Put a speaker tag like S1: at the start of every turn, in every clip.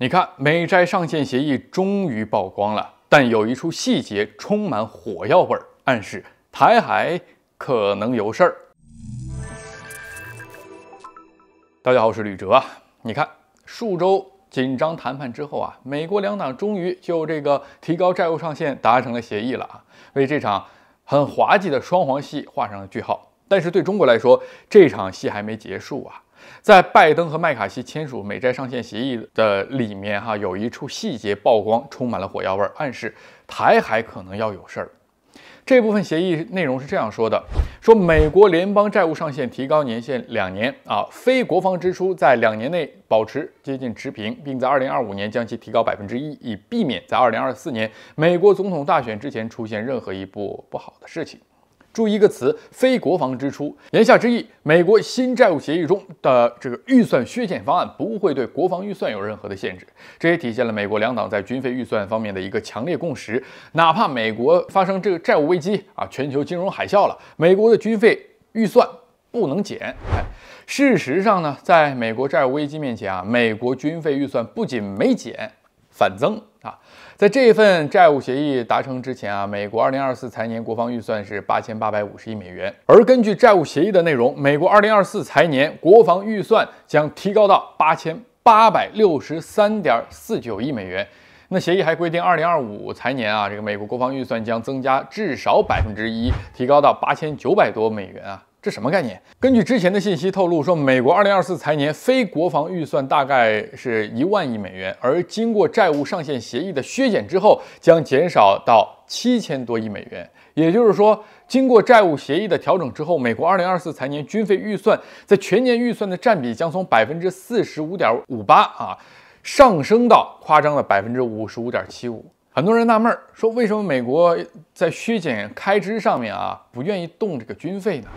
S1: 你看，美债上限协议终于曝光了，但有一处细节充满火药味儿，暗示台海可能有事儿。大家好，我是吕哲啊。你看，数周紧张谈判之后啊，美国两党终于就这个提高债务上限达成了协议了啊，为这场很滑稽的双簧戏画上了句号。但是对中国来说，这场戏还没结束啊。在拜登和麦卡锡签署美债上限协议的里面，哈有一处细节曝光，充满了火药味，暗示台海可能要有事儿。这部分协议内容是这样说的：说美国联邦债务上限提高年限两年啊，非国防支出在两年内保持接近持平，并在二零二五年将其提高百分之一，以避免在二零二四年美国总统大选之前出现任何一步不好的事情。注意一个词，非国防支出。言下之意，美国新债务协议中的这个预算削减方案不会对国防预算有任何的限制。这也体现了美国两党在军费预算方面的一个强烈共识。哪怕美国发生这个债务危机啊，全球金融海啸了，美国的军费预算不能减。事实上呢，在美国债务危机面前啊，美国军费预算不仅没减，反增啊。在这份债务协议达成之前啊，美国2024财年国防预算是8850亿美元，而根据债务协议的内容，美国2024财年国防预算将提高到8863.49亿美元。那协议还规定，2025财年啊，这个美国国防预算将增加至少百分之一，提高到8900多美元啊。这什么概念？根据之前的信息透露，说美国二零二四财年非国防预算大概是一万亿美元，而经过债务上限协议的削减之后，将减少到七千多亿美元。也就是说，经过债务协议的调整之后，美国二零二四财年军费预算在全年预算的占比将从百分之四十五点五八啊，上升到夸张的百分之五十五点七五。很多人纳闷儿说，为什么美国在削减开支上面啊，不愿意动这个军费呢？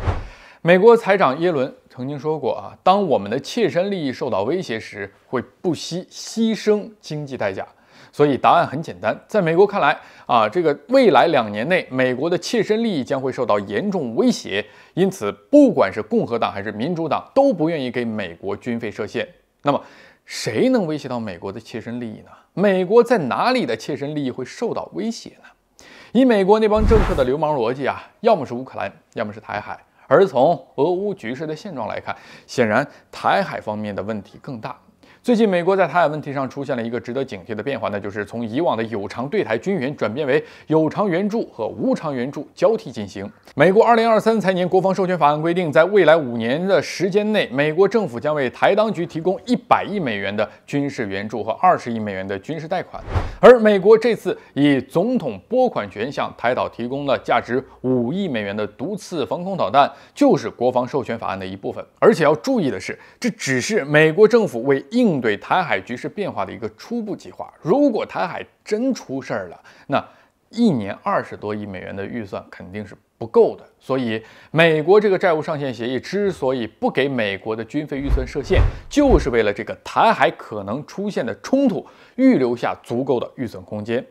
S1: 美国财长耶伦曾经说过啊，当我们的切身利益受到威胁时，会不惜牺牲经济代价。所以答案很简单，在美国看来啊，这个未来两年内，美国的切身利益将会受到严重威胁。因此，不管是共和党还是民主党，都不愿意给美国军费设限。那么，谁能威胁到美国的切身利益呢？美国在哪里的切身利益会受到威胁呢？以美国那帮政客的流氓逻辑啊，要么是乌克兰，要么是台海。而从俄乌局势的现状来看，显然台海方面的问题更大。最近，美国在台海问题上出现了一个值得警惕的变化，那就是从以往的有偿对台军援转变为有偿援助和无偿援助交替进行。美国二零二三财年国防授权法案规定，在未来五年的时间内，美国政府将为台当局提供一百亿美元的军事援助和二十亿美元的军事贷款。而美国这次以总统拨款权向台岛提供了价值五亿美元的毒刺防空导弹，就是国防授权法案的一部分。而且要注意的是，这只是美国政府为应应对台海局势变化的一个初步计划。如果台海真出事儿了，那一年二十多亿美元的预算肯定是不够的。所以，美国这个债务上限协议之所以不给美国的军费预算设限，就是为了这个台海可能出现的冲突预留下足够的预算空间。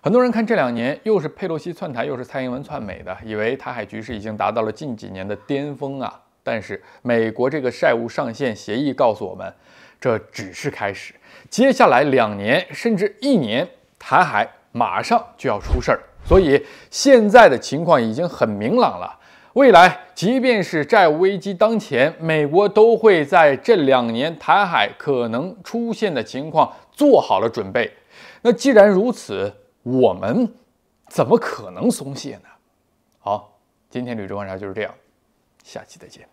S1: 很多人看这两年又是佩洛西窜台，又是蔡英文窜美的，以为台海局势已经达到了近几年的巅峰啊。但是，美国这个债务上限协议告诉我们。这只是开始，接下来两年甚至一年，台海马上就要出事儿。所以现在的情况已经很明朗了。未来，即便是债务危机当前，美国都会在这两年台海可能出现的情况做好了准备。那既然如此，我们怎么可能松懈呢？好，今天吕州观察就是这样，下期再见。